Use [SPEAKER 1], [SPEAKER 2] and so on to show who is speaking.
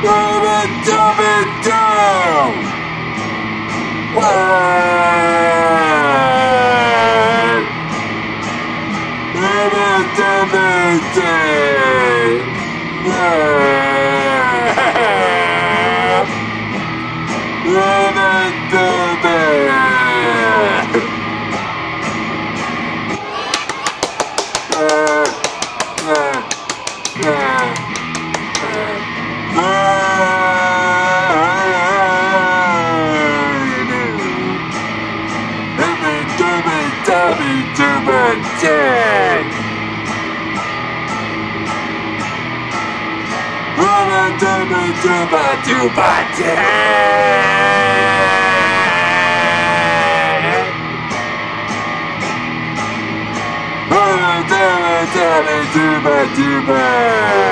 [SPEAKER 1] Dumb and dumb and dumb! What? Dumb and dumb and dumb! Dumb! Tommy Turbot Tech! Run a Tommy Turbot Turbot Tech! Tommy Turbot Turbot!